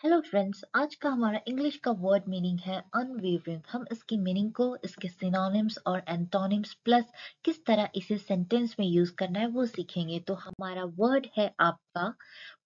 Hello friends आज का हमारा इंग्लिश का वर्ड मीनिंग है अनवेवरिंग हम इसकी मीनिंग को, इसके सिनोनिम्स और एंटोनिम्स प्लस किस तरह इसे सेंटेंस में यूज़ करना है वो सीखेंगे। तो हमारा वर्ड है आपका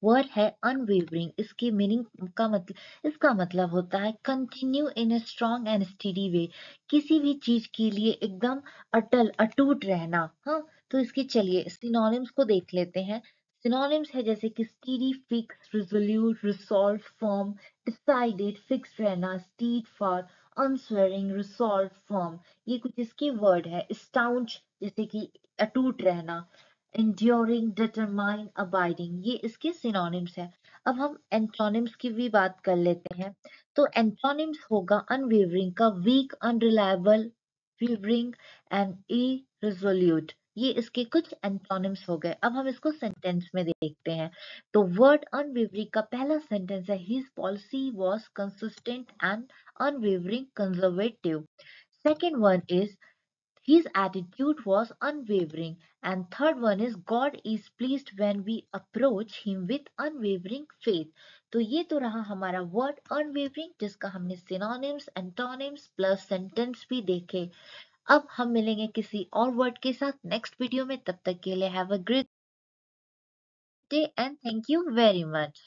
वर्ड है अनवेवरिंग इसकी मीनिंग का मतलब इसका मतलब होता है continue in a strong and steady way किसी भी चीज़ के लिए एकदम अटल, अटूट रहना हाँ? तो इसकी चलिए सिनोनिम्स को देख लेते हैं। सिनोनिम्स है जैसे कि steady fix resolute resolve form decided fix रहना steed for unswerving resolve form ये कुछ इसके वर्ड है। स्टाउंच जैसे कि अटूट रहना, enduring determine abiding, ये इसके सिनोनिम्स है। अब हम एंटोनिम्स की भी बात कर लेते हैं। तो एंटोनिम्स होगा अनवेवरिंग का weak unreliable wavering and irresolute ये इसके कुछ एंटोनिम्स हो गए। अब हम इसको सेंटेंस में देखते हैं। तो वर्ड अनवेवरिंग का पहला सेंटेंस है। His policy was consistent and unwavering conservative second one is his attitude was unwavering. And third one is, god is pleased when we approach him with unwavering faith. तो ये तो रहा हमारा word unwavering जिसका हमने synonyms antonyms plus sentence भी देखे। अब हम मिलेंगे किसी और वर्ड के साथ नेक्स्ट वीडियो में, तब तक के लिए have a great day and thank you very much